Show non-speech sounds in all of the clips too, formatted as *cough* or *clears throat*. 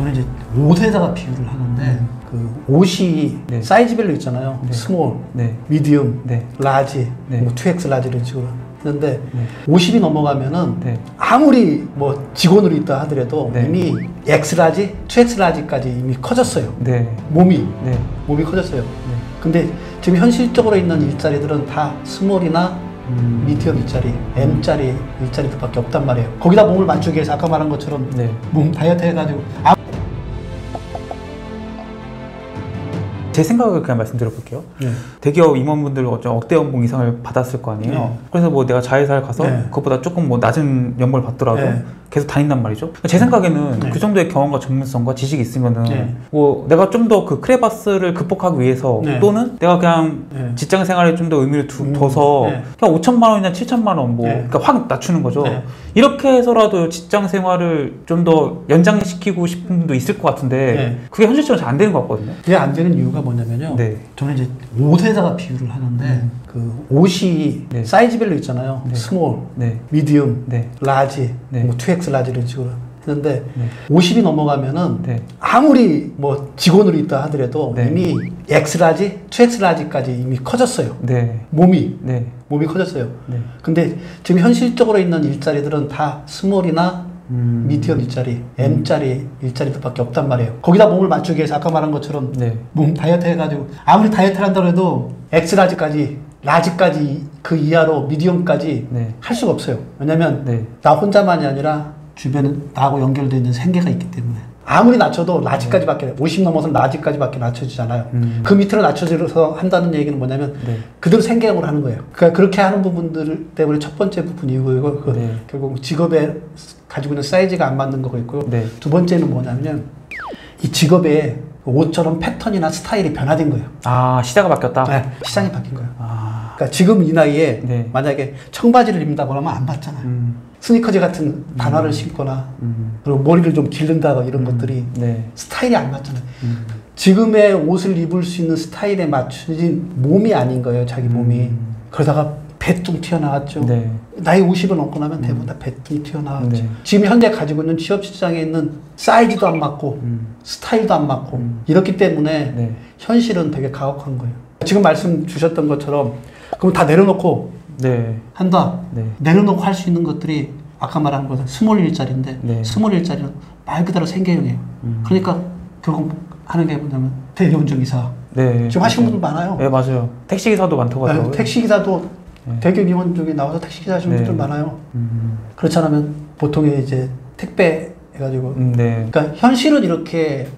저는 이제 옷에다가 비유를 하는데 그 옷이 네. 사이즈별로 있잖아요. 네. small, 네. medium, 네. large, 네. 뭐 2X large 이런 식으로 하는데 네. 50이 넘어가면은 네. 아무리 뭐 직원으로 있다 하더라도 네. 이미 X 라지, 2X 라지까지 이미 커졌어요. 네. 몸이 네. 몸이 커졌어요. 네. 근데 지금 현실적으로 있는 일자리들은 다 small이나 음. medium 일자리, M자리 일자리들밖에 없단 말이에요. 거기다 몸을 맞추기 위해서 아까 말한 것처럼 네. 몸 다이어트 해가지고 제 생각을 그냥 말씀드려볼게요. 네. 대기업 임원분들 어쩌 억대 연봉 이상을 받았을 거 아니에요. 네. 그래서 뭐 내가 자회사를 가서 네. 그것보다 조금 뭐 낮은 연봉을 받더라도 네. 계속 다닌단 말이죠. 제 생각에는 네. 그 정도의 경험과 전문성과 지식이 있으면은 네. 뭐 내가 좀 더 그 크레바스를 극복하기 위해서 네. 또는 내가 그냥 네. 직장 생활에 좀 더 의미를 두, 음, 둬서 네. 그냥 5천만 원이나 7천만 원뭐 네. 그러니까 확 낮추는 거죠. 네. 이렇게 해서라도 직장 생활을 좀 더 연장시키고 싶은 분도 있을 것 같은데 네. 그게 현실적으로 잘 안 되는 것 같거든요. 그게 안 되는 이유가 뭐 냐면요. 네. 저는 이제 옷에다가 비유를 하는데 음. 그 옷이 네. 사이즈별로 있잖아요. 네. small, 네. medium, 네. large, 네. 뭐 2X large 이런 식으로 하는데 네. 50이 넘어가면은 네. 아무리 뭐 직원으로 있다 하더라도 네. 이미 X 라지, 2X 라지까지 이미 커졌어요. 네. 몸이 네. 몸이 커졌어요. 네. 근데 지금 현실적으로 있는 일자리들은 다 small이나 음. medium 일자리, M자리 일자리들밖에 없단 말이에요. 거기다 몸을 맞추기 위해서 아까 말한 것처럼 네. 몸 다이어트 해가지고 아무리 다이어트를 한다고 해도 X라지까지 라지까지 그 이하로 medium까지 네. 할 수가 없어요. 왜냐면 네. 나 혼자만이 아니라 주변에 나하고 연결되어 있는 생계가 있기 때문에 아무리 낮춰도 large까지밖에 50 넘어서 large까지밖에 낮춰지잖아요. 음. 그 밑으로 낮춰져서 한다는 얘기는 뭐냐면 네. 그대로 생계형으로 하는 거예요. 그러니까 그렇게 하는 부분들 때문에 첫 번째 부분이고 그 네. 결국 직업에 가지고 있는 사이즈가 안 맞는 거고 있고요. 네. 두 번째는 뭐냐면 이 직업의 옷처럼 패턴이나 스타일이 변화된 거예요. 아 시대가 바뀌었다. 네, 시장이 바뀐 거예요. 아. 그러니까 지금 이 나이에 네. 만약에 청바지를 입는다고 하면 안 받잖아요. 음. 스니커즈 같은 단화를 신거나 음. 그리고 머리를 좀 기른다거 이런 것들이 네. 스타일이 안 맞잖아요. 음. 지금의 옷을 입을 수 있는 스타일에 맞춰진 몸이 아닌 거예요, 자기 몸이. 음. 그러다가 배뚱 튀어나왔죠. 네. 나이 50을 넘고 나면 대부분 다 배뚱이 튀어나왔죠. 네. 지금 현재 가지고 있는 취업 시장에 있는 사이즈도 안 맞고 음. 스타일도 안 맞고 음. 이렇기 때문에 네. 현실은 되게 가혹한 거예요. 지금 말씀 주셨던 것처럼 그럼 다 내려놓고 네. 한다. 네. 내려놓고 할 수 있는 것들이 아까 말한 것은 small 일자리인데 네. small 일자리는 말 그대로 생계형이에요. 음. 그러니까 결국 하는 게 뭐냐면 대리운전 기사 네. 지금 하시는 분들 많아요. 네 맞아요. 택시 기사도 많다고 네, 하더라고요. 택시 기사도 네. 대기업 임원 중에 나와서 택시 기사 하시는 네. 분들 많아요. 음. 그렇지 않으면 보통의 이제 택배 해가지고 음, 네. 그러니까 현실은 이렇게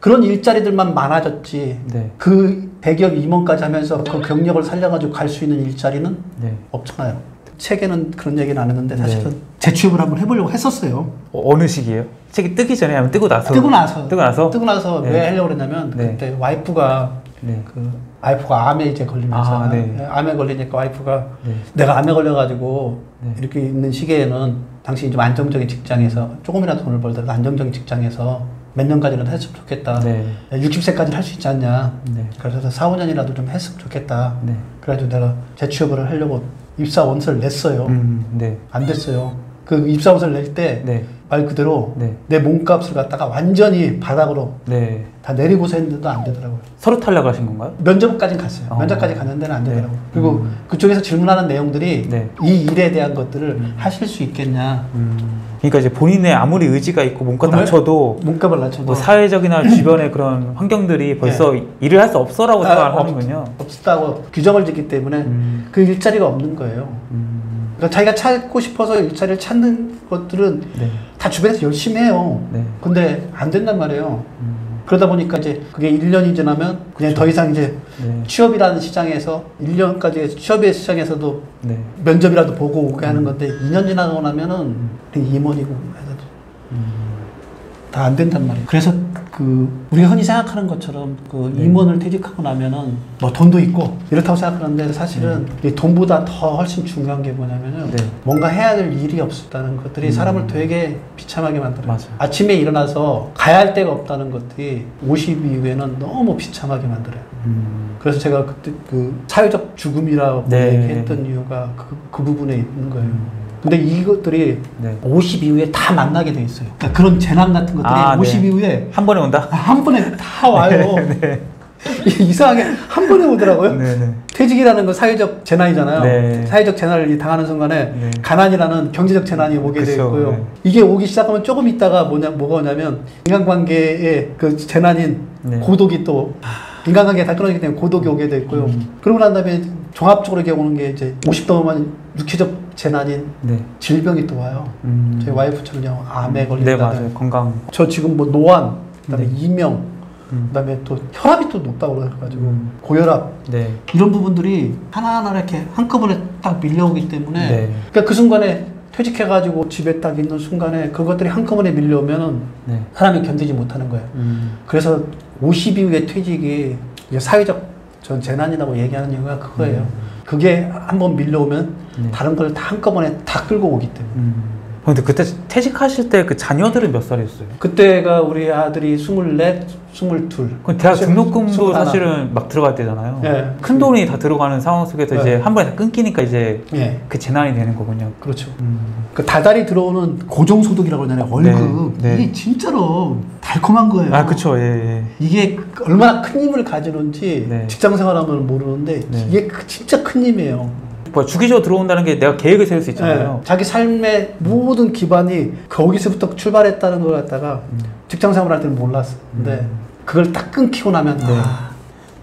그런 일자리들만 많아졌지 네. 그 대기업 임원까지 하면서 그 경력을 살려가지고 갈 수 있는 일자리는 네. 없잖아요. 책에는 그런 얘기는 안 했는데 사실은 네. 재취업을 한번 해보려고 했었어요. 어, 어느 시기예요? 책이 뜨기 전에 아니면 뜨고 나서? 뜨고 나서 뜨고 나서? 뜨고 나서 네. 왜 하려고 그랬냐면 네. 그때 와이프가 네. 그 와이프가 암에 이제 걸리면서 아, 네. 암에 걸리니까 와이프가 네. 내가 암에 걸려가지고 네. 이렇게 있는 시기에는 당신이 좀 안정적인 직장에서 조금이라도 돈을 벌더라도 안정적인 직장에서 몇 년까지는 했으면 좋겠다. 네. 60세까지 할수 있지 않냐. 네. 그래서 4, 5년이라도 좀 했으면 좋겠다. 네. 그래가지고 내가 재취업을 하려고 입사 원서를 냈어요. 음, 네. 안 됐어요. 그 입사 원서를 낼 때말 네. 그대로 네. 내 몸값을 갖다가 완전히 바닥으로 네. 다 내리고서 했는데도 안 되더라고요. 서류 탈락을 하신 건가요? 면접까지 갔어요. 어. 면접까지 갔는데는 안 되더라고요. 네. 그리고 음. 그쪽에서 질문하는 내용들이 네. 이 일에 대한 것들을 음. 하실 수 있겠냐. 음. 그러니까 이제 본인의 아무리 의지가 있고 몸값 낮춰도 몸값을 낮춰도 뭐 사회적이나 *clears throat* 주변의 그런 환경들이 벌써 일을 할 수 없어라고 아, 생각을 없- 하는군요. 없다고 규정을 짓기 때문에 음. 그 일자리가 없는 거예요. 음. 그러니까 자기가 찾고 싶어서 일자리를 찾는 것들은 네. 다 주변에서 열심히 해요. 네. 근데 안 된단 말이에요. 음. 그러다 보니까 이제 그게 1년이 지나면 그냥 더 이상 이제 네. 취업이라는 시장에서 1년까지 취업의 시장에서도 네. 면접이라도 보고 오게 하는 건데 2년 지나고 나면은 임원이고 해서 음. 다 안 된단 말이에요. 그래서 그 우리가 흔히 생각하는 것처럼 그 네. 임원을 퇴직하고 나면은 뭐 돈도 있고 이렇다고 생각하는데 사실은 이 돈보다 더 훨씬 중요한 게 뭐냐면은 네. 뭔가 해야 될 일이 없었다는 것들이 음. 사람을 되게 비참하게 만들어요. 맞아요. 아침에 일어나서 가야 할 데가 없다는 것들이 50 이후에는 너무 비참하게 만들어요. 음. 그래서 제가 그때 그 사회적 죽음이라고 네. 얘기했던 이유가 그, 그 부분에 있는 거예요. 음. 근데 이것들이 네. 50 이후에 다 만나게 돼 있어요. 그러니까 그런 재난 같은 것들이 아, 50 네. 이후에 한 번에 온다? 한 번에 다 와요. *laughs* 네. *laughs* 이상하게 한 번에 오더라고요. 네, 네. 퇴직이라는 건 사회적 재난이잖아요. 네. 사회적 재난을 당하는 순간에 네. 가난이라는 경제적 재난이 오게 그쵸, 되고요. 네. 이게 오기 시작하면 조금 있다가 뭐냐 뭐가 오냐면 인간관계의 그 재난인 네. 고독이 또 인간관계가 다 끊어지기 때문에 고독이 오게 됐고요. 음. 그러고 난 다음에 종합적으로 이렇게 오는 게 이제 50 넘으면 육체적 재난인 네. 질병이 또 와요. 음. 저희 와이프처럼요 암에 네, 걸린다. 맞아요. 건강. 저 지금 뭐 노안, 그다음에 네. 이명, 음. 그다음에 또 혈압이 또 높다고 그래가지고 음. 고혈압 네. 이런 부분들이 하나하나 이렇게 한꺼번에 딱 밀려오기 때문에 네. 그러니까 그 순간에 퇴직해가지고 집에 딱 있는 순간에 그것들이 한꺼번에 밀려오면은 네. 사람이 견디지 못하는 거예요. 음. 그래서 50 이후의 퇴직이 이게 사회적 전 재난이라고 얘기하는 이유가 그거예요. 그게 한번 밀려오면 음. 네. 다른 걸 다 한꺼번에 다 끌고 오기 때문에. 음. 근데 그때 퇴직하실 때 그 자녀들은 몇 살이었어요? 그때가 우리 아들이 24, 22. 그 대학 등록금도 스물 하나. 사실은 막 들어갈 때잖아요. 예. 큰 돈이 다 들어가는 상황 속에서 네. 이제 한 번에 다 끊기니까 이제 예, 그 재난이 되는 거군요. 그렇죠. 음. 그 다달이 들어오는 고정소득이라고 그러잖아요. 월급. 네, 네. 이게 진짜로 달콤한 거예요. 아, 그쵸. 예, 예. 이게 얼마나 큰 힘을 가지는지 네. 직장 생활하면 모르는데 네. 이게 그- 진짜 큰 힘이에요. 뭐 주기적으로 들어온다는 게 내가 계획을 세울 수 있잖아요. 네. 자기 삶의 모든 기반이 거기서부터 출발했다는 걸 갖다가 음. 직장 생활할 때는 몰랐어. 근데 음. 그걸 딱 끊기고 나면 네. 아,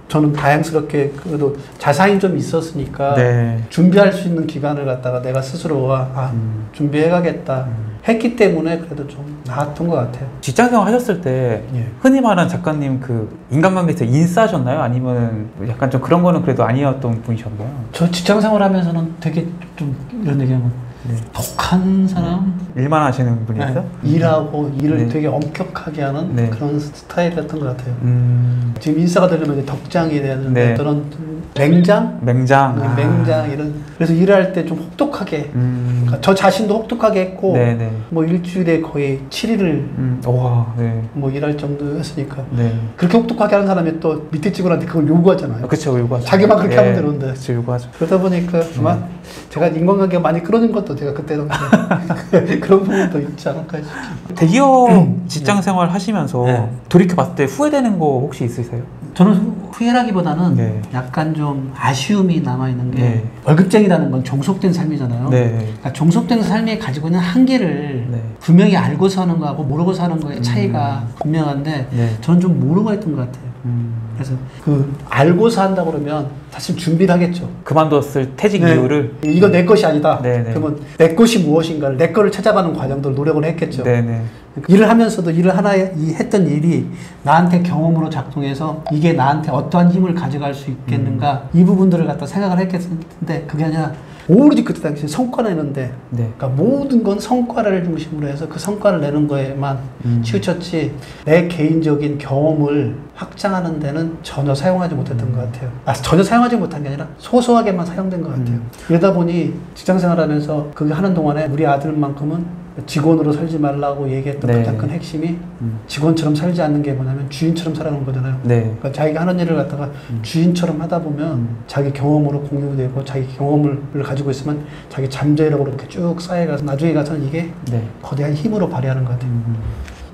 저는 다행스럽게 그래도 자산이 좀 있었으니까 네. 준비할 수 있는 기간을 갖다가 내가 스스로가 아, 음. 준비해가겠다 했기 때문에 그래도 좀 나았던 것 같아요. 직장생활 하셨을 때 예. 흔히 말하는 작가님 그 인간관계에서 인싸셨나요? 아니면 약간 좀 그런 거는 그래도 아니었던 분이셨나요? 저 직장 생활 하면서는 되게 좀 이런 얘기하면 네. 독한 사람, 일만 하시는 분이었어요? 네. 일하고 일을 네. 되게 엄격하게 하는 네. 그런 스타일이었던 것 같아요. 음, 지금 인싸가 되려면 덕장이 돼야 되는데 네. 저는 맹장, 맹장. 네, 아. 맹장 이런 그래서 일할 때 좀 혹독하게 음, 그러니까 저 자신도 혹독하게 했고 네네. 뭐 일주일에 거의 7일을 음, 와, 네. 뭐 일할 정도였으니까 네. 그렇게 혹독하게 하는 사람이 또 밑에 직원한테 그걸 요구하잖아요. 그쵸, 요구하죠. 자기만 그렇게 하면 되는데. 그쵸, 요구하죠. 그러다 보니까 아마 제가 인간관계가 많이 끊어진 것도 제가 그때 당시에 *laughs* 그런 부분도 있지 않을까 싶죠. 대기업 직장 생활 하시면서 네. 돌이켜 봤을 때 후회되는 거 혹시 있으세요? 저는 후- 후회라기보다는 네. 약간 좀 아쉬움이 남아 있는 게 네. 월급쟁이라는 건 종속된 삶이잖아요. 네. 그러니까 종속된 삶이 가지고 있는 한계를 네. 분명히 알고 사는 거하고 모르고 사는 거의 차이가 분명한데 네. 저는 좀 모르고 했던 것 같아요. 음, 그래서 그 알고 산다 그러면 사실 준비를 하겠죠. 그만뒀을 퇴직 네. 이유를 이거 내 것이 아니다. 네, 네. 그러면 내 것이 무엇인가를 내 거를 찾아가는 과정들 노력을 했겠죠. 네네. 일을 하면서도 일을 하나 이 했던 일이 나한테 경험으로 작동해서 이게 나한테 어떠한 힘을 가져갈 수 있겠는가 음. 이 부분들을 갖다 생각을 했겠는데 그게 아니라 오로지 그때 당시에 성과 내는데 네. 그러니까 모든 건 성과를 중심으로 해서 그 성과를 내는 거에만 음. 치우쳤지 내 개인적인 경험을 확장하는 데는 전혀 사용하지 못했던 것 같아요. 아, 전혀 사용하지 못한 게 아니라 소소하게만 사용된 것 같아요. 음. 그러다 보니 직장 생활하면서 그게 하는 동안에 우리 아들만큼은 직원으로 살지 말라고 얘기했던 네. 가장 큰 핵심이 음. 직원처럼 살지 않는 게 뭐냐면 주인처럼 살아가는 거잖아요. 네. 그러니까 자기가 하는 일을 갖다가 음. 주인처럼 하다 보면 음. 자기 경험으로 공유되고 자기 경험을 가지고 있으면 자기 잠재력으로 이렇게 쭉 쌓여가서 나중에 가서는 이게 네. 거대한 힘으로 발휘하는 것 같아요.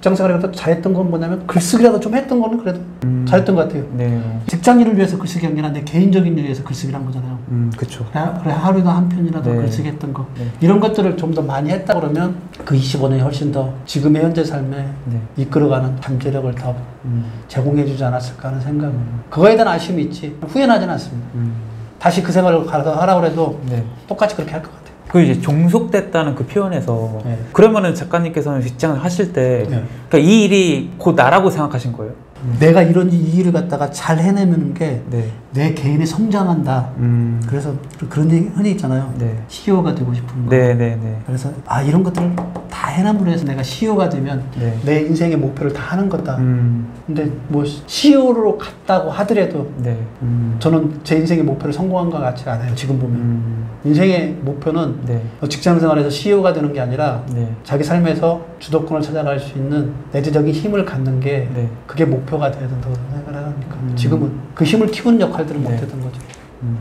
음. 직장 생활에서 잘했던 건 뭐냐면 글쓰기라도 좀 했던 거는 그래도 음. 잘했던 것 같아요. 네. 직장 일을 위해서 글쓰기 한 게 아니라 내 개인적인 일을 위해서 글쓰기를 한 거잖아요. 음, 그쵸. 그래, 그래 하루에 한 편이라도 네. 글쓰기 했던 거. 네. 이런 것들을 좀 더 많이 했다 그러면 그 25년이 훨씬 더 지금의 현재 삶에 네. 이끌어가는 잠재력을 더 음. 제공해주지 않았을까 하는 생각. 그거에 대한 아쉬움이 있지. 후회는 하진 않습니다. 음. 다시 그 생활을 가서 하라고 해도 네. 똑같이 그렇게 할 것 같아요. 그 이제 종속됐다는 그 표현에서 네. 그러면은 작가님께서는 직장을 하실 때 네. 그러니까 이 일이 곧 나라고 생각하신 거예요? 내가 이런 이 일을 갖다가 잘 해내는 게내 네. 개인이 성장한다. 음. 그래서 그런 얘기 흔히 있잖아요. 네. CEO가 되고 싶은 거. 네, 네, 네. 그래서 아 이런 것들을 다 해남으로 해서 내가 CEO가 되면 네. 내 인생의 목표를 다 하는 거다. 음. 근데 뭐 CEO로 갔다고 하더라도 네. 음. 저는 제 인생의 목표를 성공한 것 같지 않아요. 지금 보면 음. 인생의 목표는 네. 직장 생활에서 CEO가 되는 게 아니라 네. 자기 삶에서 주도권을 찾아갈 수 있는 내재적인 힘을 갖는 게 네. 그게 목표 가 돼야 된다고 생각을 하니까 음. 지금은 그 힘을 키우는 역할들을 네. 못 했던 거죠. 음.